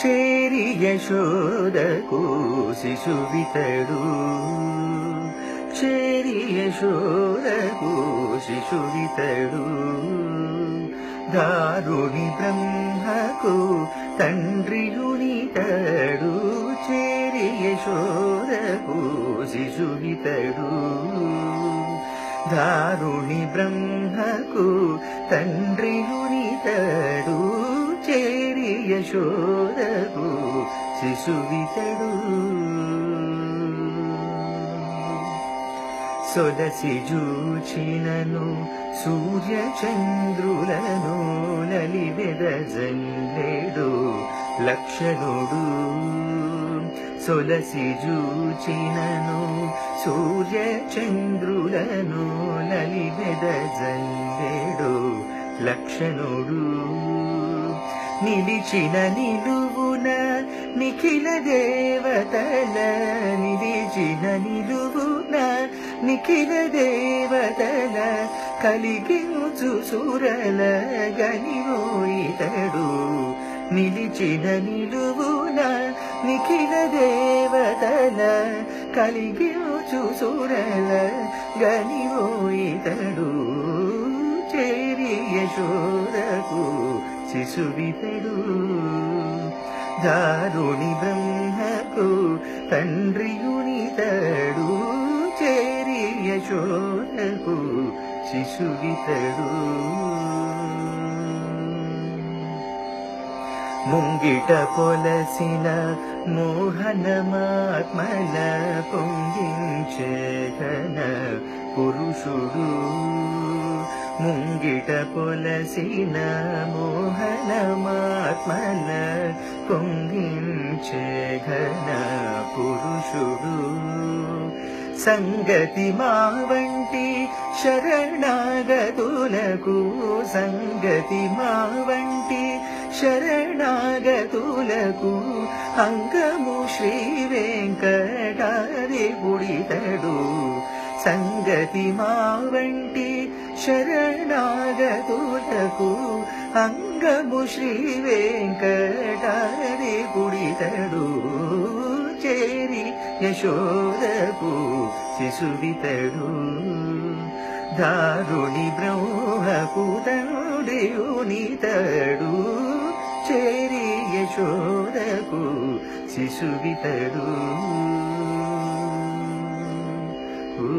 చేరి యశోదకు శిశువితడు చేరి యశోదకు శిశువితడు దారుణి బ్రహ్మకు తండ్రియునితడు చేరి యశోదకు శిశువితడు దారుణి బ్రహ్మకు తండ్రియునితడు చేరి యశోదకు శిశువితడు. సొలసి జూచినను సూర్య చంద్రులను నలివెదజల్లెడు లక్షణుడు. సొలసి జూచినను సూర్య చంద్రులను నలివెదజల్లెడు లక్షణుడు. నిలిచిన నిలువున నిఖిల దేవతల నిలిచిన నిలువున నిఖిల దేవతల కలిగించు సురల గనివోయితడు నిలిచిన నిలువున నిఖిల దేవతల కలిగించు సురల గనివోయితడు చేరి యశోదకు శిశువితడు దారుణి బ్రహ్మకు తండ్రియునితడు చేరి యశోదకు శిశువితడు ముంగిట పొలసిన మోహనమాత్మల పొంగించే ఘన పురుషుడు ముంగిట పొలసిన మోహనమాత్మల పొంగించే ఘన పురుషుడు సంగతి మా వంటి శరణాగతులకు సంగతి మా వంటి శరణాగతులకు అంగము శ్రీ వెంకటారి గుడితడు సంగతి మా వంటి శరణాగతులకు అంగము శ్రీ వెంకటారి గుడితడు చేరి యశోదకు శిశువితడు. దారుణి బ్రహ్మకు తండ్రియునితడు ఉనితడు యశోదకు శిశువితడు ఊ